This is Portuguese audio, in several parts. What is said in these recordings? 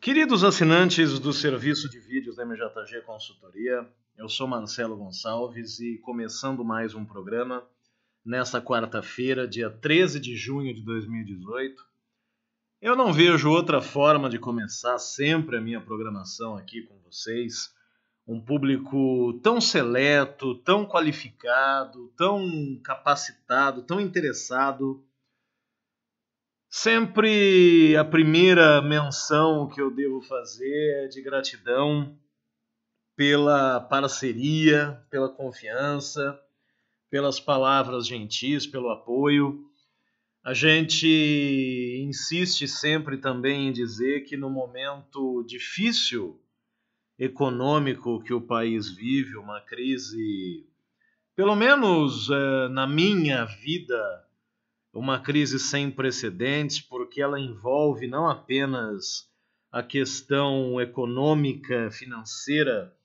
Queridos assinantes do serviço de vídeos da MJG Consultoria, eu sou Marcelo Gonçalves e começando mais um programa nesta quarta-feira, dia 13 de junho de 2018. Eu não vejo outra forma de começar sempre a minha programação aqui com vocês. Um público tão seleto, tão qualificado, tão capacitado, tão interessado Sempre a primeira menção que eu devo fazer é de gratidão pela parceria, pela confiança, pelas palavras gentis, pelo apoio. A gente insiste sempre também em dizer que no momento difícil econômico que o país vive, uma crise, pelo menos eh, na minha vida uma crise sem precedentes, porque ela envolve não apenas a questão econômica, financeira,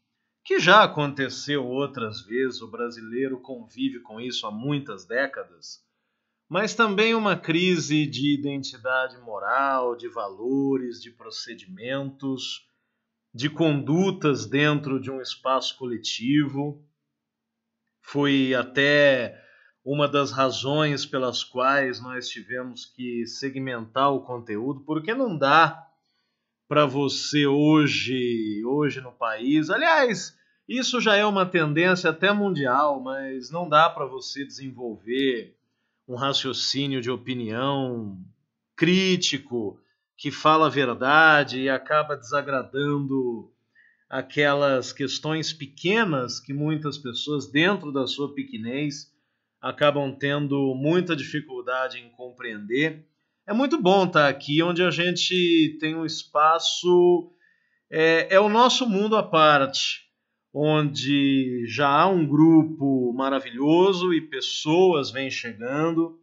que já aconteceu outras vezes, o brasileiro convive com isso há muitas décadas, mas também uma crise de identidade moral, de valores, de procedimentos, de condutas dentro de um espaço coletivo. Foi até uma das razões pelas quais nós tivemos que segmentar o conteúdo, porque não dá para você hoje, hoje no país. Aliás, isso já é uma tendência até mundial, mas não dá para você desenvolver um raciocínio de opinião crítico que fala a verdade e acaba desagradando aquelas questões pequenas que muitas pessoas dentro da sua pequenez acabam tendo muita dificuldade em compreender. É muito bom estar aqui, onde a gente tem um espaço, é, é o nosso mundo à parte, onde já há um grupo maravilhoso e pessoas vêm chegando,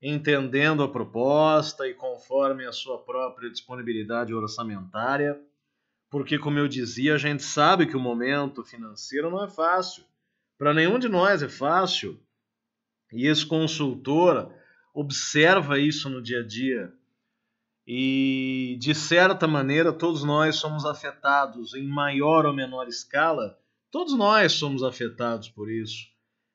entendendo a proposta e conforme a sua própria disponibilidade orçamentária, porque, como eu dizia, a gente sabe que o momento financeiro não é fácil. Para nenhum de nós é fácil. E esse consultor observa isso no dia a dia. E, de certa maneira, todos nós somos afetados, em maior ou menor escala, todos nós somos afetados por isso.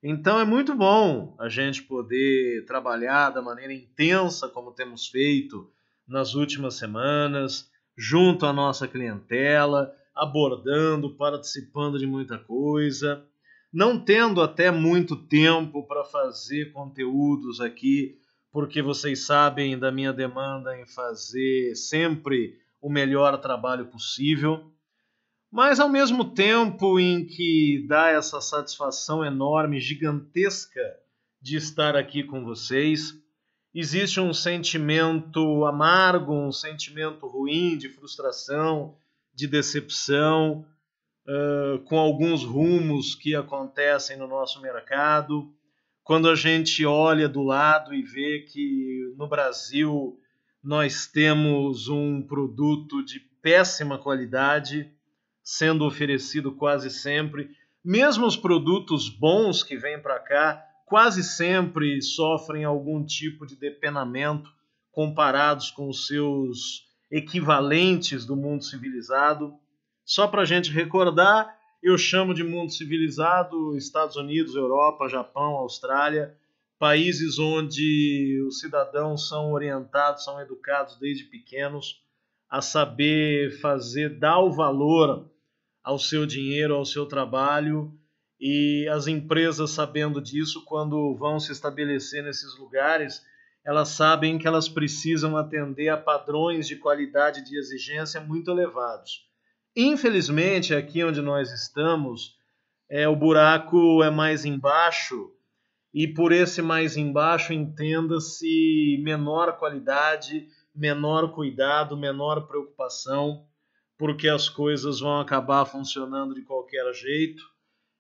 Então é muito bom a gente poder trabalhar da maneira intensa como temos feito nas últimas semanas, junto à nossa clientela, abordando, participando de muita coisa não tendo até muito tempo para fazer conteúdos aqui, porque vocês sabem da minha demanda em fazer sempre o melhor trabalho possível, mas ao mesmo tempo em que dá essa satisfação enorme, gigantesca de estar aqui com vocês, existe um sentimento amargo, um sentimento ruim de frustração, de decepção, uh, com alguns rumos que acontecem no nosso mercado. Quando a gente olha do lado e vê que no Brasil nós temos um produto de péssima qualidade sendo oferecido quase sempre, mesmo os produtos bons que vêm para cá quase sempre sofrem algum tipo de depenamento comparados com os seus equivalentes do mundo civilizado. Só para a gente recordar, eu chamo de mundo civilizado Estados Unidos, Europa, Japão, Austrália, países onde os cidadãos são orientados, são educados desde pequenos a saber fazer, dar o valor ao seu dinheiro, ao seu trabalho, e as empresas, sabendo disso, quando vão se estabelecer nesses lugares, elas sabem que elas precisam atender a padrões de qualidade de exigência muito elevados. Infelizmente, aqui onde nós estamos, é, o buraco é mais embaixo, e por esse mais embaixo entenda-se menor qualidade, menor cuidado, menor preocupação, porque as coisas vão acabar funcionando de qualquer jeito.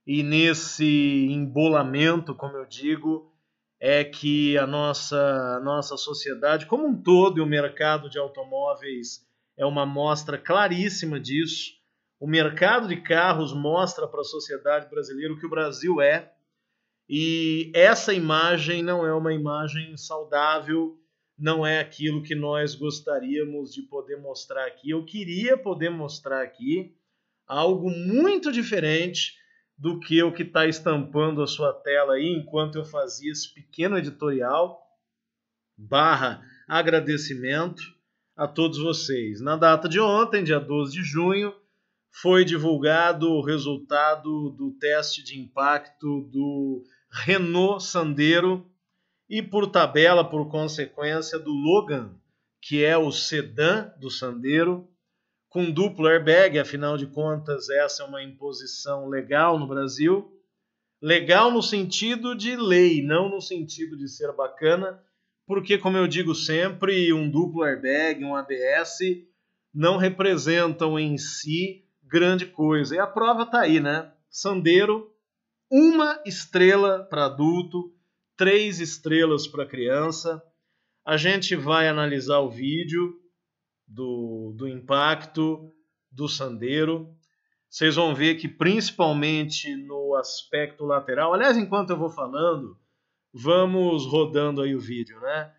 E nesse embolamento, como eu digo, é que a nossa, a nossa sociedade como um todo e o mercado de automóveis é uma mostra claríssima disso. O mercado de carros mostra para a sociedade brasileira o que o Brasil é, e essa imagem não é uma imagem saudável não é aquilo que nós gostaríamos de poder mostrar aqui. Eu queria poder mostrar aqui algo muito diferente do que o que está estampando a sua tela aí enquanto eu fazia esse pequeno editorial barra agradecimento a todos vocês. Na data de ontem, dia 12 de junho, foi divulgado o resultado do teste de impacto do Renault Sandero e, por tabela, por consequência, do Logan, que é o sedã do Sandero, com duplo airbag, afinal de contas, essa é uma imposição legal no Brasil. Legal no sentido de lei, não no sentido de ser bacana, porque, como eu digo sempre, um duplo airbag, um ABS, não representam em si grande coisa. E a prova está aí, né? Sandero, uma estrela para adulto, três estrelas para criança. A gente vai analisar o vídeo do, do impacto do Sandero. Vocês vão ver que, principalmente no aspecto lateral, aliás, enquanto eu vou falando, vamos rodando aí o vídeo, né?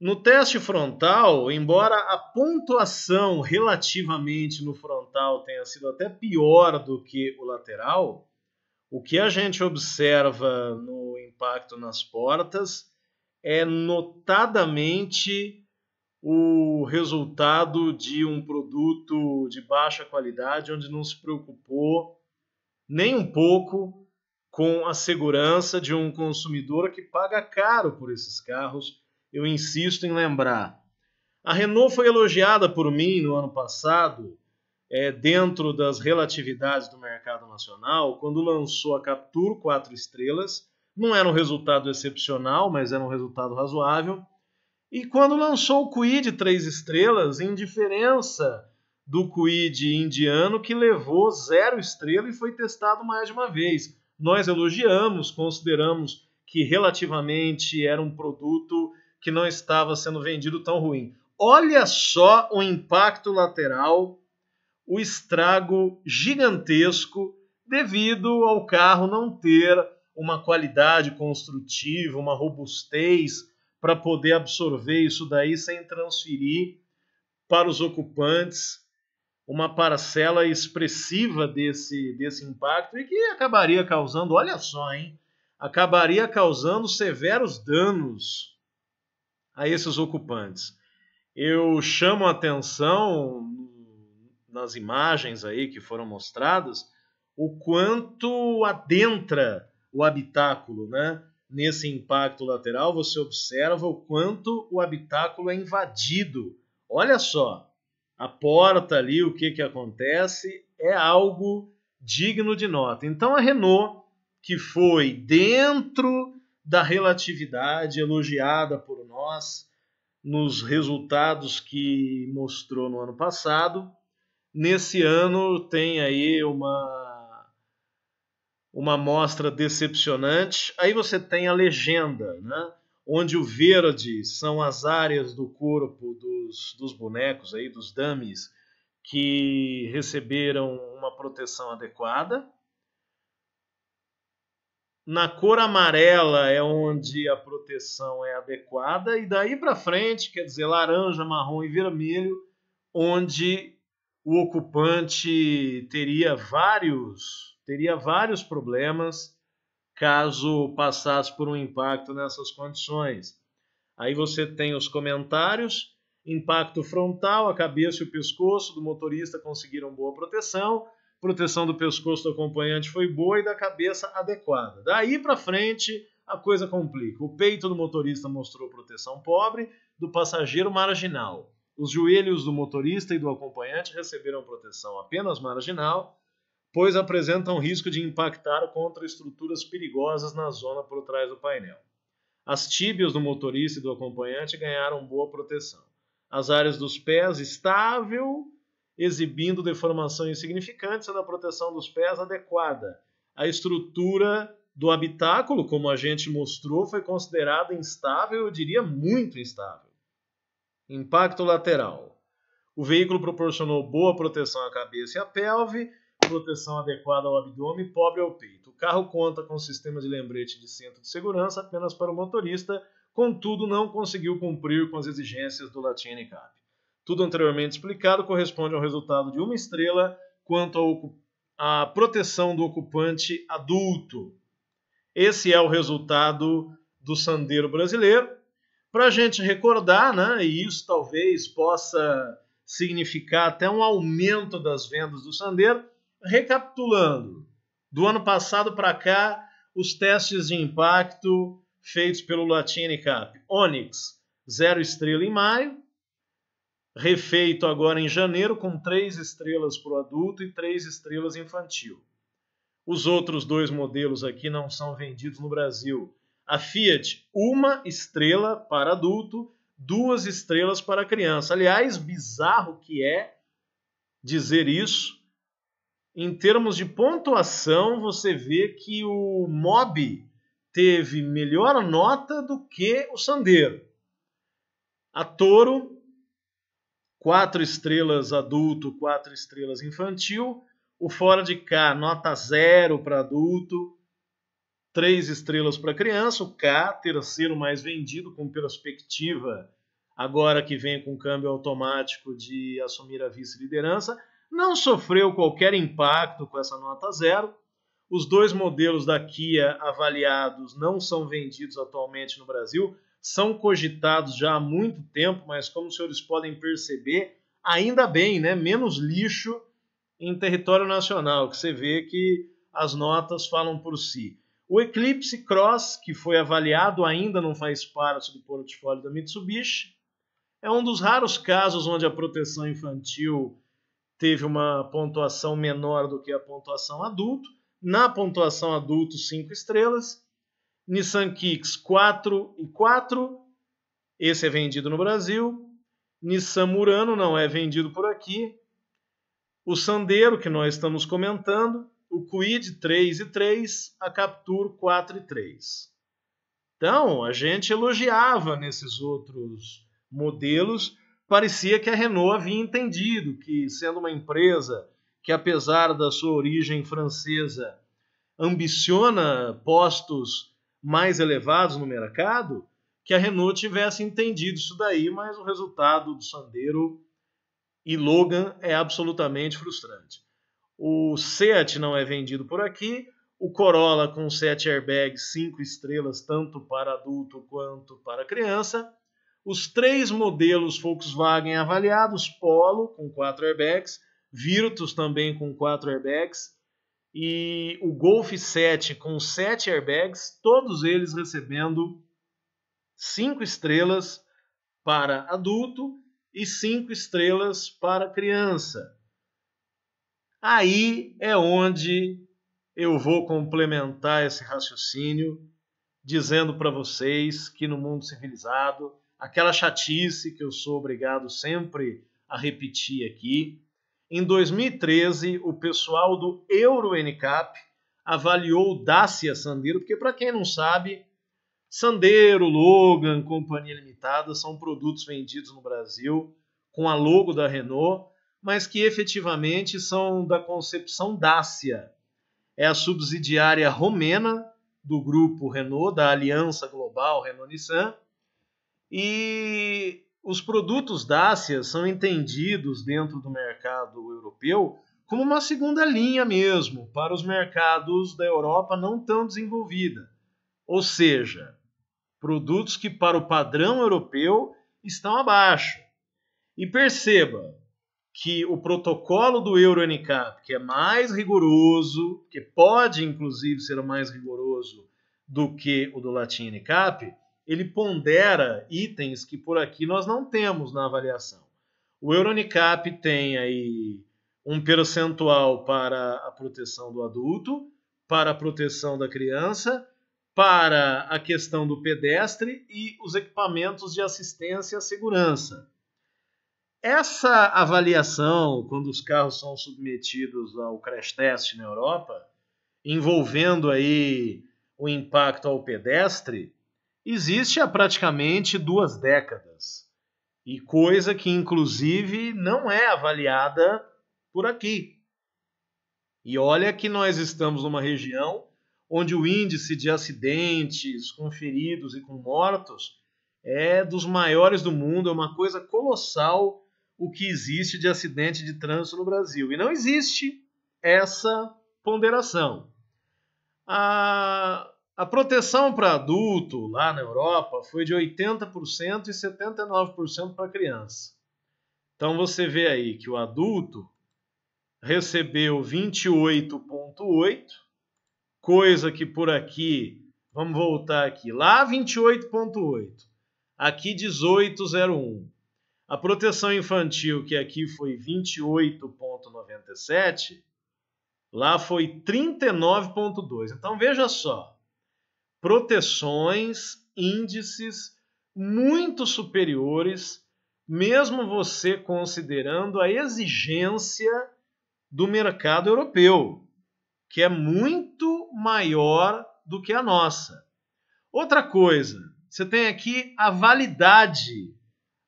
No teste frontal, embora a pontuação relativamente no frontal tenha sido até pior do que o lateral, o que a gente observa no impacto nas portas é notadamente o resultado de um produto de baixa qualidade, onde não se preocupou nem um pouco com a segurança de um consumidor que paga caro por esses carros eu insisto em lembrar. A Renault foi elogiada por mim no ano passado, é, dentro das relatividades do mercado nacional, quando lançou a Captur 4 estrelas. Não era um resultado excepcional, mas era um resultado razoável. E quando lançou o Kwid 3 estrelas, em diferença do Kwid indiano, que levou zero estrela e foi testado mais de uma vez. Nós elogiamos, consideramos que relativamente era um produto que não estava sendo vendido tão ruim. Olha só o impacto lateral, o estrago gigantesco devido ao carro não ter uma qualidade construtiva, uma robustez para poder absorver isso daí sem transferir para os ocupantes uma parcela expressiva desse, desse impacto e que acabaria causando, olha só, hein? Acabaria causando severos danos a esses ocupantes. Eu chamo a atenção nas imagens aí que foram mostradas o quanto adentra o habitáculo, né? Nesse impacto lateral, você observa o quanto o habitáculo é invadido. Olha só, a porta ali, o que, que acontece, é algo digno de nota. Então a Renault, que foi dentro da relatividade elogiada por nós nos resultados que mostrou no ano passado. Nesse ano tem aí uma uma mostra decepcionante. Aí você tem a legenda, né? Onde o verde são as áreas do corpo dos, dos bonecos aí, dos dummies, que receberam uma proteção adequada. Na cor amarela é onde a proteção é adequada e daí para frente, quer dizer, laranja, marrom e vermelho, onde o ocupante teria vários teria vários problemas caso passasse por um impacto nessas condições. Aí você tem os comentários, impacto frontal, a cabeça e o pescoço do motorista conseguiram boa proteção proteção do pescoço do acompanhante foi boa e da cabeça adequada. Daí para frente a coisa complica. O peito do motorista mostrou proteção pobre, do passageiro marginal. Os joelhos do motorista e do acompanhante receberam proteção apenas marginal, pois apresentam risco de impactar contra estruturas perigosas na zona por trás do painel. As tíbias do motorista e do acompanhante ganharam boa proteção. As áreas dos pés estável exibindo deformação insignificante, sendo a proteção dos pés adequada. A estrutura do habitáculo, como a gente mostrou, foi considerada instável, eu diria muito instável. Impacto lateral. O veículo proporcionou boa proteção à cabeça e à pelve, proteção adequada ao abdômen pobre ao peito. O carro conta com sistema de lembrete de centro de segurança apenas para o motorista, contudo não conseguiu cumprir com as exigências do Latin NCAP. Tudo anteriormente explicado corresponde ao resultado de uma estrela quanto à proteção do ocupante adulto. Esse é o resultado do sandeiro brasileiro. Para a gente recordar, né, e isso talvez possa significar até um aumento das vendas do sandeiro, recapitulando, do ano passado para cá, os testes de impacto feitos pelo Latine Cap. Onyx, zero estrela em maio, refeito agora em janeiro com três estrelas para o adulto e três estrelas infantil. Os outros dois modelos aqui não são vendidos no Brasil. A Fiat, uma estrela para adulto, duas estrelas para criança. Aliás, bizarro que é dizer isso. Em termos de pontuação, você vê que o Mob teve melhor nota do que o Sandero. A Toro, quatro estrelas adulto, quatro estrelas infantil. O Fora de K, nota zero para adulto, três estrelas para criança. O K, terceiro mais vendido, com perspectiva, agora que vem com câmbio automático de assumir a vice-liderança. Não sofreu qualquer impacto com essa nota zero. Os dois modelos da Kia avaliados não são vendidos atualmente no Brasil, são cogitados já há muito tempo, mas como os senhores podem perceber, ainda bem, né? Menos lixo em território nacional, que você vê que as notas falam por si. O Eclipse Cross, que foi avaliado, ainda não faz parte do portfólio da Mitsubishi. É um dos raros casos onde a proteção infantil teve uma pontuação menor do que a pontuação adulto. Na pontuação adulto, 5 estrelas. Nissan Kicks 4 e 4. Esse é vendido no Brasil. Nissan Murano não é vendido por aqui. O Sandero, que nós estamos comentando. O Quid 3 e 3. A Captur 4 e 3. Então, a gente elogiava nesses outros modelos. Parecia que a Renault havia entendido que, sendo uma empresa que, apesar da sua origem francesa, ambiciona postos mais elevados no mercado, que a Renault tivesse entendido isso daí, mas o resultado do Sandero e Logan é absolutamente frustrante. O Seat não é vendido por aqui, o Corolla com 7 airbags, 5 estrelas, tanto para adulto quanto para criança. Os três modelos Volkswagen avaliados, Polo com 4 airbags, Virtus também com 4 airbags e o Golf 7 com 7 airbags, todos eles recebendo 5 estrelas para adulto e 5 estrelas para criança. Aí é onde eu vou complementar esse raciocínio dizendo para vocês que no mundo civilizado, aquela chatice que eu sou obrigado sempre a repetir aqui, em 2013, o pessoal do Euro NCAP avaliou o Dacia Sandero, porque para quem não sabe, Sandero, Logan, Companhia Limitada são produtos vendidos no Brasil com a logo da Renault, mas que efetivamente são da concepção Dacia. É a subsidiária romena do grupo Renault, da Aliança Global Renault-Nissan, e os produtos Dacia são entendidos dentro do mercado europeu como uma segunda linha mesmo para os mercados da Europa não tão desenvolvida. Ou seja, produtos que para o padrão europeu estão abaixo. E perceba que o protocolo do Euro NCAP, que é mais rigoroso, que pode inclusive ser mais rigoroso do que o do Latin NCAP, ele pondera itens que por aqui nós não temos na avaliação. O Euronicap tem aí um percentual para a proteção do adulto, para a proteção da criança, para a questão do pedestre e os equipamentos de assistência à segurança. Essa avaliação, quando os carros são submetidos ao crash test na Europa, envolvendo aí o impacto ao pedestre, existe há praticamente duas décadas. E coisa que, inclusive, não é avaliada por aqui. E olha que nós estamos numa região onde o índice de acidentes com feridos e com mortos é dos maiores do mundo, é uma coisa colossal o que existe de acidente de trânsito no Brasil. E não existe essa ponderação. A, a proteção para adulto lá na Europa foi de 80% e 79% para criança. Então você vê aí que o adulto recebeu 28,8, coisa que por aqui, vamos voltar aqui, lá 28,8, aqui 18,01. A proteção infantil, que aqui foi 28,97, lá foi 39,2. Então veja só, proteções, índices muito superiores, mesmo você considerando a exigência do mercado europeu, que é muito maior do que a nossa. Outra coisa, você tem aqui a validade,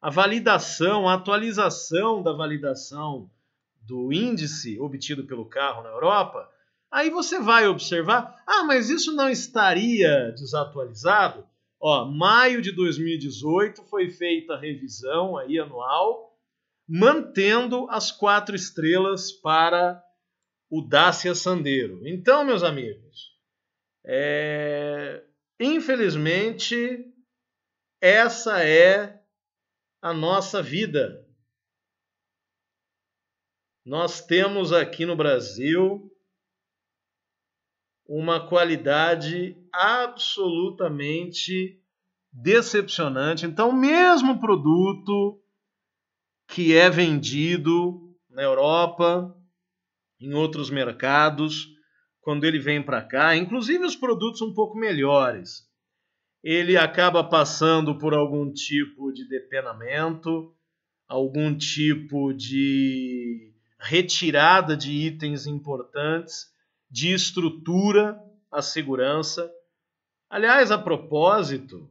a validação, a atualização da validação do índice obtido pelo carro na Europa. Aí você vai observar, ah, mas isso não estaria desatualizado? Ó, maio de 2018 foi feita a revisão aí anual mantendo as quatro estrelas para o Dacia Sandero. Então, meus amigos, é... infelizmente, essa é a nossa vida. Nós temos aqui no Brasil uma qualidade absolutamente decepcionante. Então, o mesmo produto que é vendido na Europa, em outros mercados, quando ele vem para cá, inclusive os produtos um pouco melhores. Ele acaba passando por algum tipo de depenamento, algum tipo de retirada de itens importantes, de estrutura à segurança. Aliás, a propósito,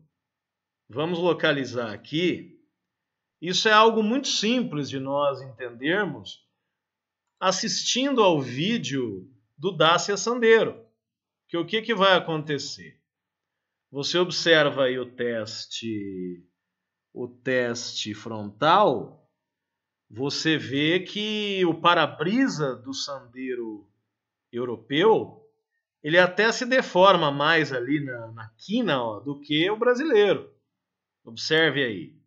vamos localizar aqui isso é algo muito simples de nós entendermos assistindo ao vídeo do Dacia Sandero. Que o que, que vai acontecer? Você observa aí o teste o teste frontal, você vê que o para-brisa do Sandero europeu ele até se deforma mais ali na, na quina ó, do que o brasileiro. Observe aí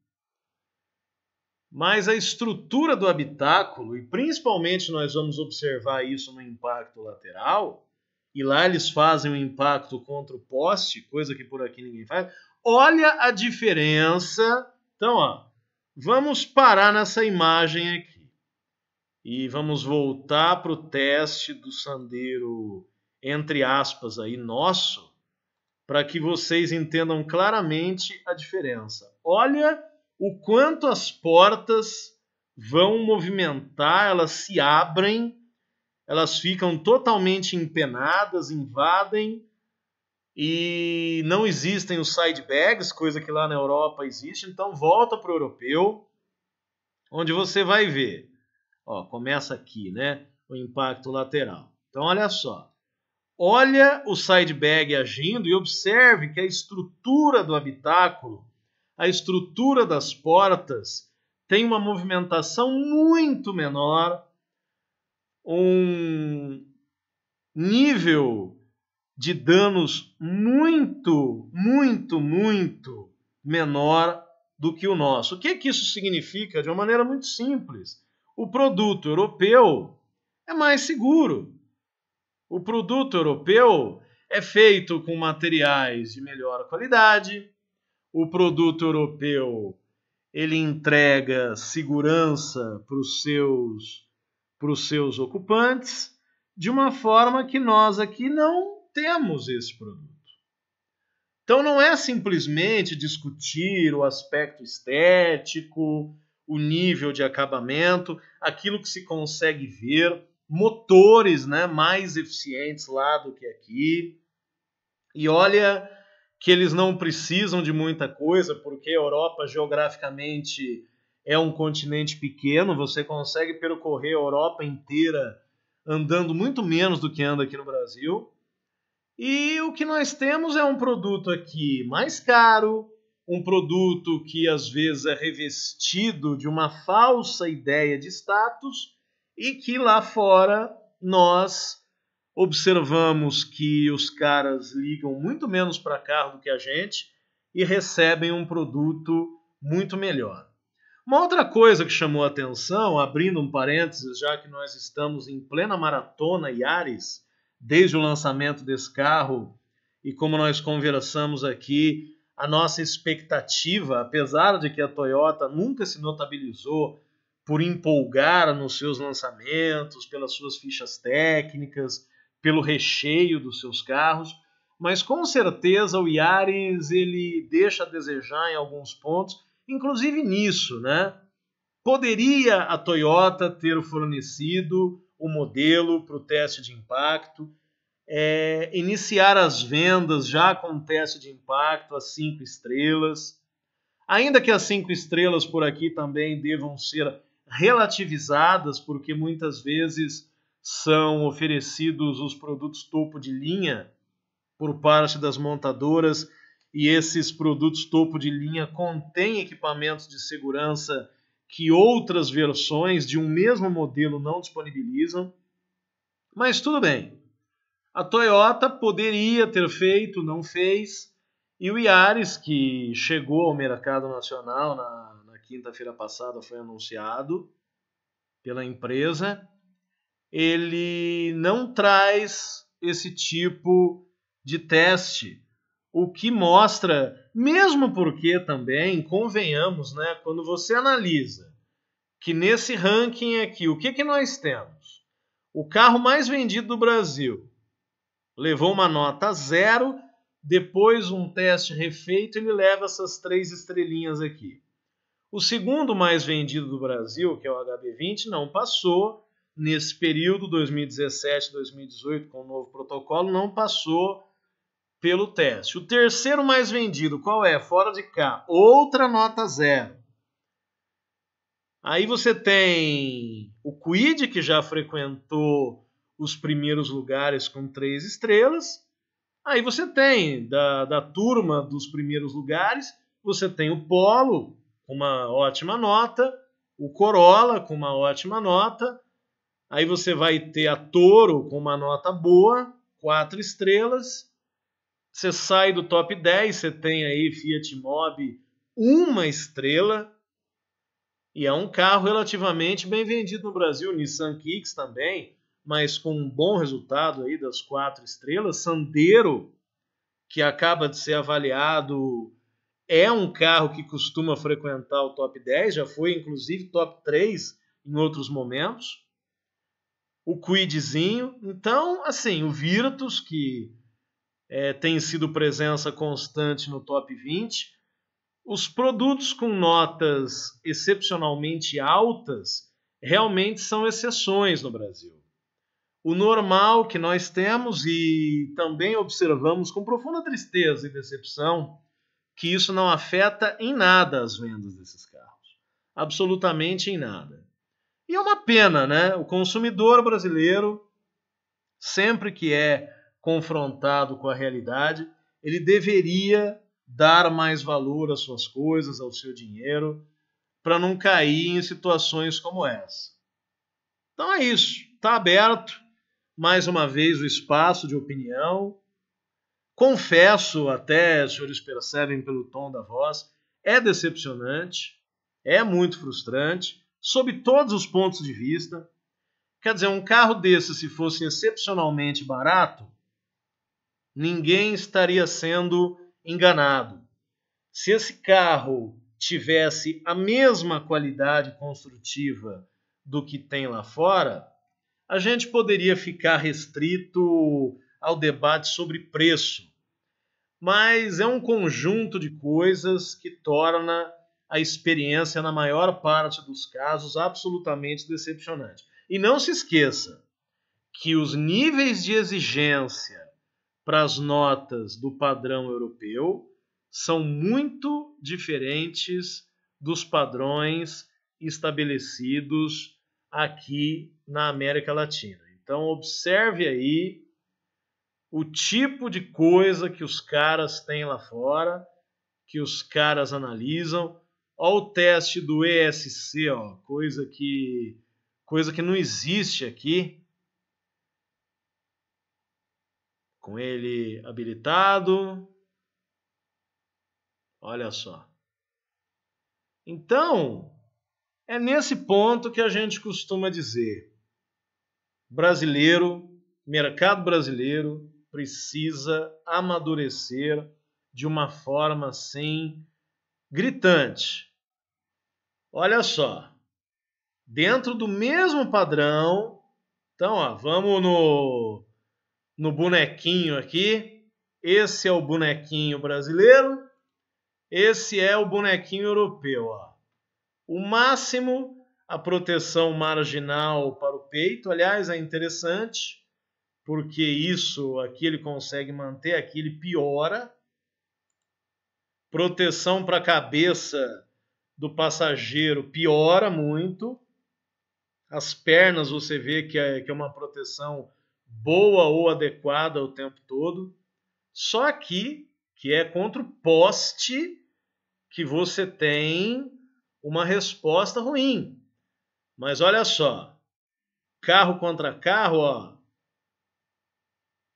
mas a estrutura do habitáculo, e principalmente nós vamos observar isso no impacto lateral, e lá eles fazem um impacto contra o poste, coisa que por aqui ninguém faz. Olha a diferença. Então, ó, vamos parar nessa imagem aqui. E vamos voltar para o teste do sandeiro, entre aspas, aí, nosso, para que vocês entendam claramente a diferença. Olha o quanto as portas vão movimentar, elas se abrem, elas ficam totalmente empenadas, invadem e não existem os side bags, coisa que lá na Europa existe. Então volta para o europeu, onde você vai ver. Ó, começa aqui, né? O impacto lateral. Então olha só. Olha o side bag agindo e observe que a estrutura do habitáculo a estrutura das portas tem uma movimentação muito menor, um nível de danos muito, muito, muito menor do que o nosso. O que, que isso significa? De uma maneira muito simples. O produto europeu é mais seguro. O produto europeu é feito com materiais de melhor qualidade, o produto europeu ele entrega segurança para os seus, para os seus ocupantes de uma forma que nós aqui não temos esse produto. Então não é simplesmente discutir o aspecto estético, o nível de acabamento, aquilo que se consegue ver, motores né, mais eficientes lá do que aqui. E olha que eles não precisam de muita coisa, porque a Europa geograficamente é um continente pequeno, você consegue percorrer a Europa inteira andando muito menos do que anda aqui no Brasil. E o que nós temos é um produto aqui mais caro, um produto que às vezes é revestido de uma falsa ideia de status e que lá fora nós observamos que os caras ligam muito menos para carro do que a gente e recebem um produto muito melhor. Uma outra coisa que chamou atenção, abrindo um parênteses, já que nós estamos em plena maratona Yaris, desde o lançamento desse carro, e como nós conversamos aqui, a nossa expectativa, apesar de que a Toyota nunca se notabilizou por empolgar nos seus lançamentos, pelas suas fichas técnicas, pelo recheio dos seus carros, mas com certeza o Yaris ele deixa a desejar em alguns pontos, inclusive nisso, né? Poderia a Toyota ter fornecido o modelo para o teste de impacto, é, iniciar as vendas já com teste de impacto às cinco estrelas. Ainda que as cinco estrelas por aqui também devam ser relativizadas, porque muitas vezes são oferecidos os produtos topo de linha por parte das montadoras e esses produtos topo de linha contêm equipamentos de segurança que outras versões de um mesmo modelo não disponibilizam. Mas tudo bem. A Toyota poderia ter feito, não fez. E o Yaris, que chegou ao mercado nacional na, na quinta-feira passada, foi anunciado pela empresa, ele não traz esse tipo de teste, o que mostra, mesmo porque também, convenhamos, né, quando você analisa que nesse ranking aqui, o que, que nós temos? O carro mais vendido do Brasil, levou uma nota zero, depois um teste refeito, ele leva essas três estrelinhas aqui. O segundo mais vendido do Brasil, que é o HB20, não passou. Nesse período, 2017-2018, com o novo protocolo, não passou pelo teste. O terceiro mais vendido, qual é? Fora de cá, outra nota zero. Aí você tem o Quid, que já frequentou os primeiros lugares com três estrelas. Aí você tem, da, da turma dos primeiros lugares, você tem o Polo com uma ótima nota, o Corolla com uma ótima nota, aí você vai ter a Toro com uma nota boa, quatro estrelas. Você sai do top 10, você tem aí Fiat Mobi, uma estrela. E é um carro relativamente bem vendido no Brasil. Nissan Kicks também, mas com um bom resultado aí das quatro estrelas. Sandero, que acaba de ser avaliado, é um carro que costuma frequentar o top 10, já foi inclusive top 3 em outros momentos. O Quidzinho. Então, assim, o Virtus, que é, tem sido presença constante no top 20. Os produtos com notas excepcionalmente altas realmente são exceções no Brasil o normal que nós temos e também observamos com profunda tristeza e decepção que isso não afeta em nada as vendas desses carros. Absolutamente em nada. E é uma pena, né? O consumidor brasileiro, sempre que é confrontado com a realidade, ele deveria dar mais valor às suas coisas, ao seu dinheiro, para não cair em situações como essa. Então é isso. Está aberto mais uma vez o espaço de opinião. Confesso, até os senhores percebem pelo tom da voz, é decepcionante, é muito frustrante, sob todos os pontos de vista. Quer dizer, um carro desse, se fosse excepcionalmente barato, ninguém estaria sendo enganado. Se esse carro tivesse a mesma qualidade construtiva do que tem lá fora, a gente poderia ficar restrito ao debate sobre preço, mas é um conjunto de coisas que torna a experiência, na maior parte dos casos, absolutamente decepcionante. E não se esqueça que os níveis de exigência para as notas do padrão europeu são muito diferentes dos padrões estabelecidos aqui na América Latina. Então observe aí o tipo de coisa que os caras têm lá fora que os caras analisam. Olha o teste do ESC, ó, coisa que coisa que não existe aqui. Com ele habilitado. Olha só. Então, é nesse ponto que a gente costuma dizer: brasileiro, mercado brasileiro precisa amadurecer de uma forma assim gritante. Olha só, dentro do mesmo padrão, então ó, vamos no, no bonequinho aqui. Esse é o bonequinho brasileiro, esse é o bonequinho europeu. Ó. O máximo, a proteção marginal para o peito, aliás, é interessante, porque isso aqui ele consegue manter, aqui ele piora proteção para a cabeça do passageiro piora muito. As pernas você vê que é, que é uma proteção boa ou adequada o tempo todo. Só aqui, que é contra o poste, que você tem uma resposta ruim. Mas olha só, carro contra carro, ó,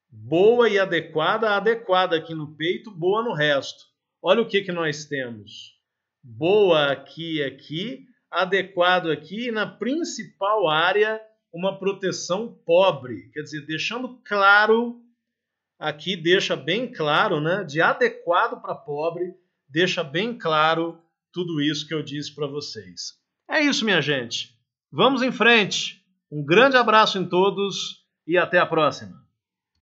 boa e adequada, adequada aqui no peito, boa no resto. Olha o que, que nós temos. Boa aqui aqui, adequado aqui, e na principal área, uma proteção pobre. Quer dizer, deixando claro, aqui deixa bem claro, né? De adequado para pobre, deixa bem claro tudo isso que eu disse para vocês. É isso, minha gente. Vamos em frente. Um grande abraço em todos e até a próxima.